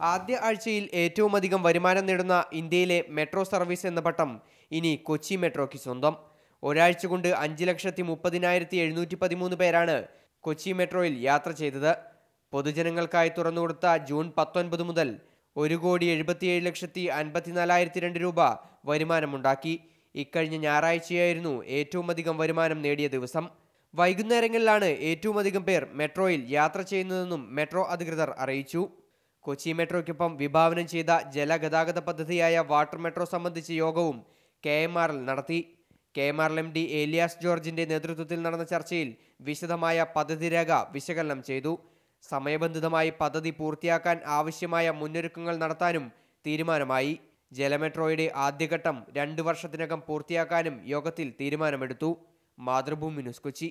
ആദ്യ ആഴ്ചയിൽ ഏറ്റവുമധികം വരുമാനം നേടുന്ന ഇന്ത്യയിലെ മെട്രോ സർവീസ് എന്ന പട്ടം ഇനി കൊച്ചി മെട്രോയ്ക്ക് സ്വന്തം. ഒരാഴ്ച കൊണ്ട് അഞ്ച് ലക്ഷത്തി മുപ്പതിനായിരത്തി എഴുന്നൂറ്റി പതിമൂന്ന് പേരാണ് കൊച്ചി മെട്രോയിൽ യാത്ര ചെയ്തത്. പൊതുജനങ്ങൾക്കായി തുറന്നുകൊടുത്ത ജൂൺ പത്തൊൻപത് മുതൽ ഒരു കോടി എഴുപത്തിയേഴ് ലക്ഷത്തി അൻപത്തിനാലായിരത്തി രണ്ട് രൂപ വരുമാനമുണ്ടാക്കി. ഇക്കഴിഞ്ഞ ഞായറാഴ്ചയായിരുന്നു ഏറ്റവുമധികം വരുമാനം നേടിയ ദിവസം. വൈകുന്നേരങ്ങളിലാണ് ഏറ്റവുമധികം പേർ മെട്രോയിൽ യാത്ര ചെയ്യുന്നതെന്നും മെട്രോ അധികൃതർ അറിയിച്ചു. കൊച്ചി മെട്രോയ്ക്കൊപ്പം വിഭാവനം ചെയ്ത ജലഗതാഗത പദ്ധതിയായ വാട്ടർ മെട്രോ സംബന്ധിച്ച യോഗവും കെ എം നടത്തി. K M R L M D Elias ജോർജിന്റെ നേതൃത്വത്തിൽ നടന്ന ചർച്ചയിൽ വിശദമായ പദ്ധതി രേഖ വിശകലനം ചെയ്തു. സമയബന്ധിതമായി പദ്ധതി പൂർത്തിയാക്കാൻ ആവശ്യമായ മുന്നൊരുക്കങ്ങൾ നടത്താനും തീരുമാനമായി. ജലമെട്രോയുടെ ആദ്യഘട്ടം രണ്ടു വർഷത്തിനകം പൂർത്തിയാക്കാനും യോഗത്തിൽ തീരുമാനമെടുത്തു. മാതൃഭൂമി ന്യൂസ് കൊച്ചി.